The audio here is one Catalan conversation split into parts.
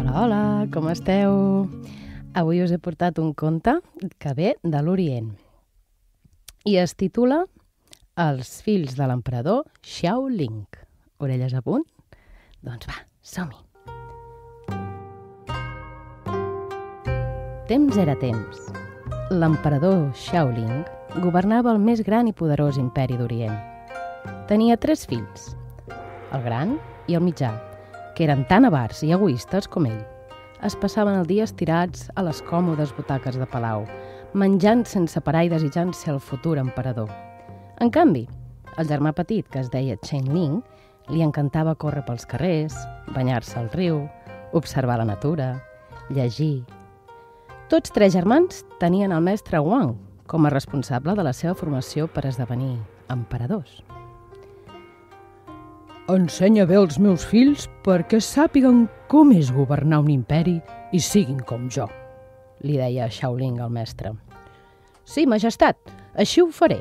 Hola, hola, com esteu? Avui us he portat un conte que ve de l'Orient i es titula Els fills de l'emperador Xiao Ling. Orelles a punt? Doncs va, som-hi! Temps era temps. L'emperador Xiao Ling governava el més gran i poderós imperi d'Orient. Tenia tres fills, el gran i el mitjà, que eren tan avars i egoistes com ell. Es passaven el dia estirats a les còmodes butaques de palau, menjant sense parar i desitjant ser el futur emperador. En canvi, el germà petit, que es deia Chen Ling, li encantava córrer pels carrers, banyar-se al riu, observar la natura, llegir. Tots tres germans tenien el mestre Wang com a responsable de la seva formació per esdevenir emperadors. Ensenya bé als meus fills perquè sàpiguen com és governar un imperi i siguin com jo, li deia Shaolin al mestre. Sí, majestat, així ho faré.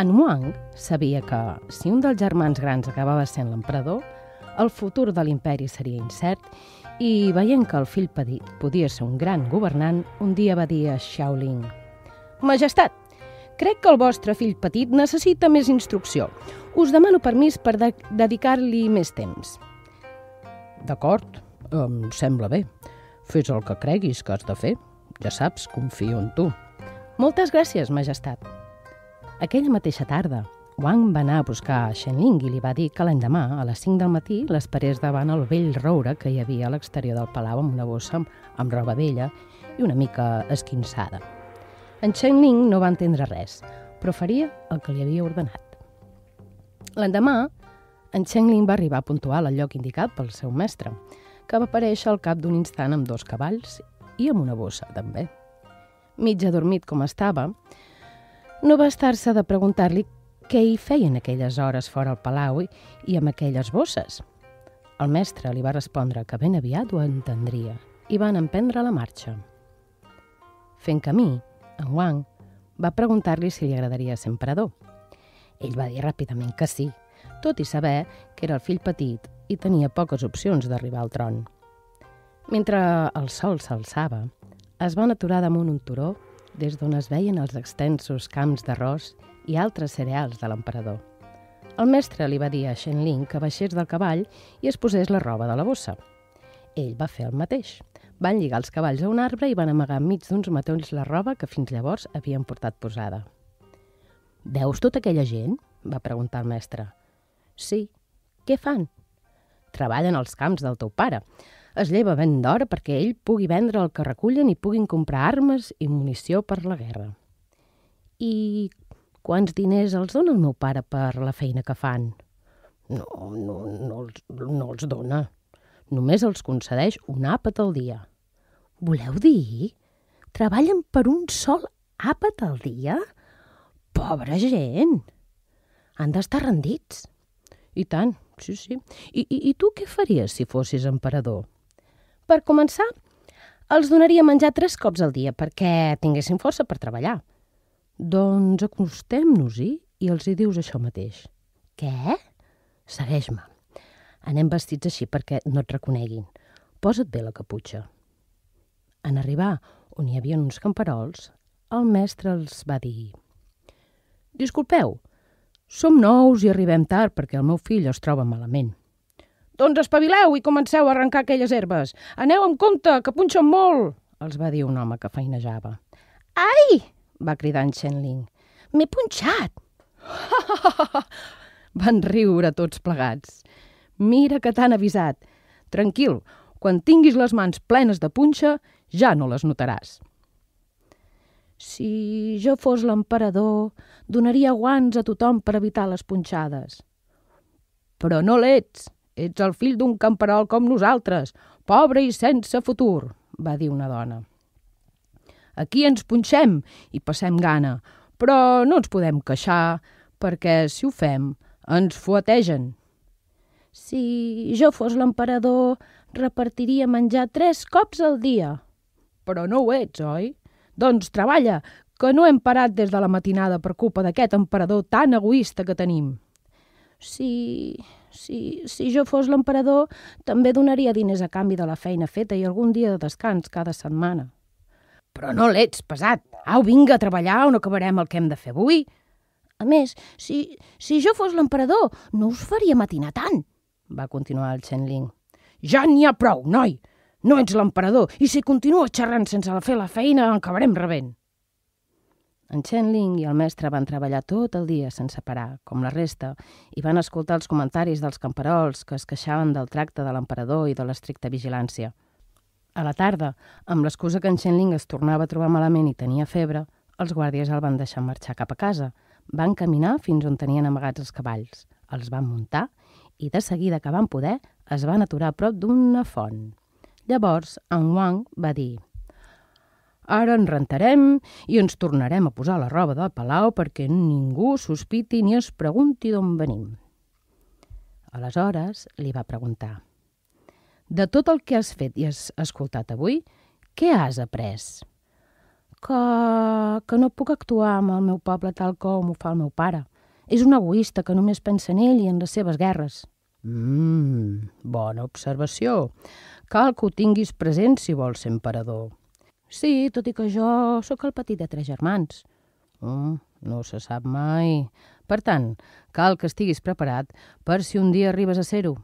En Wang sabia que, si un dels germans grans acabava sent l'emperador, el futur de l'imperi seria incert i, veient que el fill petit podia ser un gran governant, un dia va dir a Shaolin Majestat, crec que el vostre fill petit necessita més instrucció. Us demano permís per de dedicar-li més temps. D'acord, em sembla bé. Fes el que creguis que has de fer. Ja saps, confio en tu. Moltes gràcies, majestat. Aquella mateixa tarda, Wang va anar a buscar a Shenling i li va dir que l'endemà, a les 5 del matí, l'esperés davant el vell roure que hi havia a l'exterior del palau amb una bossa amb, amb roba vella i una mica esquinçada. En Shenling no va entendre res, però faria el que li havia ordenat. L'endemà, en Chengling va arribar puntual al lloc indicat pel seu mestre, que va aparèixer al cap d'un instant amb dos cavalls i amb una bossa, també. Mig adormit com estava, no va estar-se de preguntar-li què hi feien aquelles hores fora al palau i amb aquelles bosses. El mestre li va respondre que ben aviat ho entendria i van emprendre la marxa. Fent camí, en Wang va preguntar-li si li agradaria ser emperador. Ell va dir ràpidament que sí, tot i saber que era el fill petit i tenia poques opcions d'arribar al tron. Mentre el sol s'alçava, es van aturar damunt un turó des d'on es veien els extensos camps d'arròs i altres cereals de l'emperador. El mestre li va dir a Shenling que baixés del cavall i es posés la roba de la bossa. Ell va fer el mateix. Van lligar els cavalls a un arbre i van amagar enmig d'uns matolls la roba que fins llavors havien portat posada. Veus tota aquella gent? va preguntar el mestre. Sí. Què fan? Treballen als camps del teu pare. Es lleva ben d'hora perquè ell pugui vendre el que recullen i puguin comprar armes i munició per la guerra. I quants diners els dona el meu pare per la feina que fan? No, no, no, els, no els dona. Només els concedeix un àpat al dia. Voleu dir? Treballen per un sol àpat al dia? Pobra gent! Han d'estar rendits. I tant, sí, sí. I, i, I tu què faries si fossis emperador? Per començar, els donaria menjar tres cops al dia perquè tinguessin força per treballar. Doncs acostem-nos-hi i els hi dius això mateix. Què? Segueix-me. Anem vestits així perquè no et reconeguin. Posa't bé la caputxa. En arribar on hi havia uns camperols, el mestre els va dir Disculpeu, som nous i arribem tard perquè el meu fill es troba malament. Doncs espavileu i comenceu a arrencar aquelles herbes. Aneu amb compte, que punxen molt, els va dir un home que feinejava. Ai! va cridar en Shenling. M'he punxat! Van riure tots plegats. Mira que t'han avisat. Tranquil, quan tinguis les mans plenes de punxa, ja no les notaràs. Si jo fos l'emperador, donaria guants a tothom per evitar les punxades. Però no l'ets. Ets el fill d'un camperol com nosaltres, pobre i sense futur, va dir una dona. Aquí ens punxem i passem gana, però no ens podem queixar, perquè si ho fem, ens fuetegen. Si jo fos l'emperador, repartiria menjar tres cops al dia. Però no ho ets, oi? Doncs treballa, que no hem parat des de la matinada per culpa d'aquest emperador tan egoista que tenim. si, si, si jo fos l'emperador, també donaria diners a canvi de la feina feta i algun dia de descans cada setmana. Però no l'ets, pesat. Au, vinga a treballar o no acabarem el que hem de fer avui. A més, si, si jo fos l'emperador, no us faria matinar tant, va continuar el Chen Ja n'hi ha prou, noi! No ets l'emperador, i si continues xerrant sense fer la feina, acabarem rebent. En Chen Ling i el mestre van treballar tot el dia sense parar, com la resta, i van escoltar els comentaris dels camperols que es queixaven del tracte de l'emperador i de l'estricta vigilància. A la tarda, amb l'excusa que en Chen Ling es tornava a trobar malament i tenia febre, els guàrdies el van deixar marxar cap a casa. Van caminar fins on tenien amagats els cavalls, els van muntar i de seguida que van poder es van aturar a prop d'una font. Llavors, en Wang va dir Ara en rentarem i ens tornarem a posar la roba del palau perquè ningú sospiti ni es pregunti d'on venim. Aleshores li va preguntar De tot el que has fet i has escoltat avui, què has après? Que, que no puc actuar amb el meu poble tal com ho fa el meu pare. És un egoista que només pensa en ell i en les seves guerres. Mmm, bona observació. Cal que ho tinguis present si vols ser emperador. Sí, tot i que jo sóc el petit de tres germans. Mm, no se sap mai. Per tant, cal que estiguis preparat per si un dia arribes a ser-ho.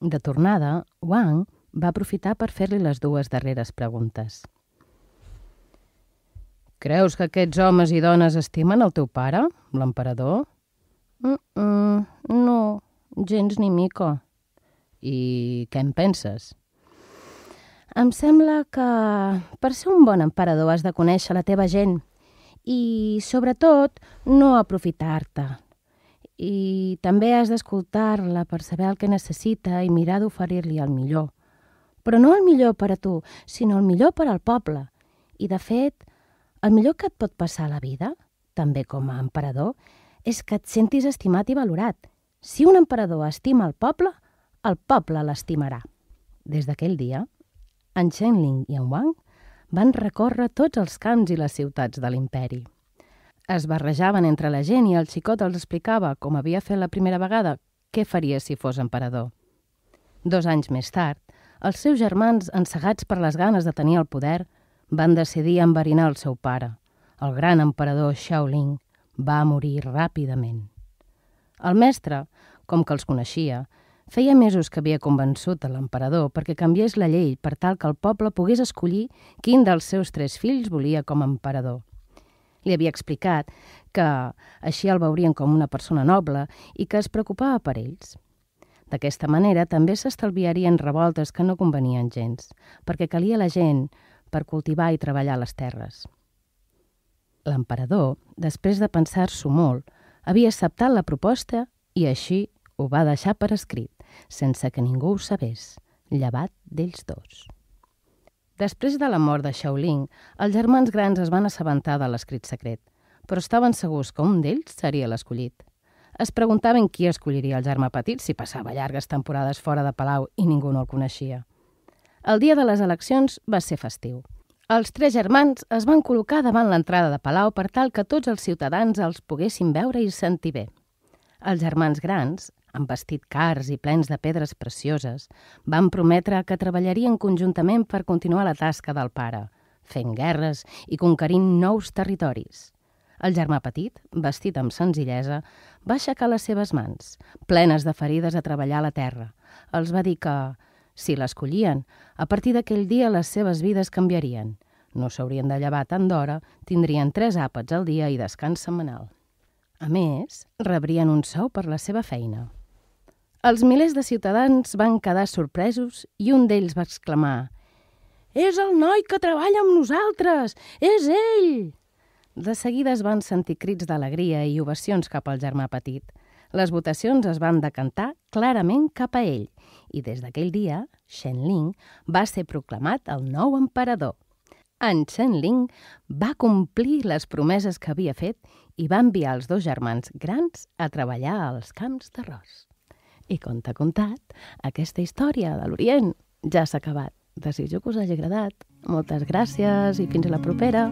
De tornada, Wang va aprofitar per fer-li les dues darreres preguntes. Creus que aquests homes i dones estimen el teu pare, l'emperador? Mm -mm, no, gens ni mica. I què en penses? Em sembla que per ser un bon emperador has de conèixer la teva gent i, sobretot, no aprofitar-te. I també has d'escoltar-la per saber el que necessita i mirar d'oferir-li el millor. Però no el millor per a tu, sinó el millor per al poble. I, de fet, el millor que et pot passar a la vida, també com a emperador, és que et sentis estimat i valorat. Si un emperador estima el poble, el poble l'estimarà. Des d'aquell dia, en Chen i en Wang van recórrer tots els camps i les ciutats de l'imperi. Es barrejaven entre la gent i el xicot els explicava, com havia fet la primera vegada, què faria si fos emperador. Dos anys més tard, els seus germans, encegats per les ganes de tenir el poder, van decidir enverinar el seu pare. El gran emperador Shaolin va morir ràpidament. El mestre, com que els coneixia, Feia mesos que havia convençut a l'emperador perquè canviés la llei per tal que el poble pogués escollir quin dels seus tres fills volia com a emperador. Li havia explicat que així el veurien com una persona noble i que es preocupava per ells. D'aquesta manera també s'estalviarien revoltes que no convenien gens, perquè calia la gent per cultivar i treballar les terres. L'emperador, després de pensar-s'ho molt, havia acceptat la proposta i així ho va deixar per escrit sense que ningú ho sabés, llevat d'ells dos. Després de la mort de Shaolin, els germans grans es van assabentar de l'escrit secret, però estaven segurs que un d'ells seria l'escollit. Es preguntaven qui escolliria el germà petit si passava llargues temporades fora de Palau i ningú no el coneixia. El dia de les eleccions va ser festiu. Els tres germans es van col·locar davant l'entrada de Palau per tal que tots els ciutadans els poguessin veure i sentir bé. Els germans grans, amb vestit cars i plens de pedres precioses, van prometre que treballarien conjuntament per continuar la tasca del pare, fent guerres i conquerint nous territoris. El germà petit, vestit amb senzillesa, va aixecar les seves mans, plenes de ferides a treballar la terra. Els va dir que, si l'escollien, a partir d'aquell dia les seves vides canviarien. No s'haurien de llevar tant d'hora, tindrien tres àpats al dia i descans setmanal. A més, rebrien un sou per la seva feina. Els milers de ciutadans van quedar sorpresos i un d'ells va exclamar «És el noi que treballa amb nosaltres! És ell!» De seguida es van sentir crits d'alegria i ovacions cap al germà petit. Les votacions es van decantar clarament cap a ell i des d'aquell dia, Shen Ling va ser proclamat el nou emperador. En Chen Ling va complir les promeses que havia fet i va enviar els dos germans grans a treballar als camps d'arròs. I conta contat, aquesta història de l'Orient ja s'ha acabat. Desitjo que us hagi agradat. Moltes gràcies i fins a la propera.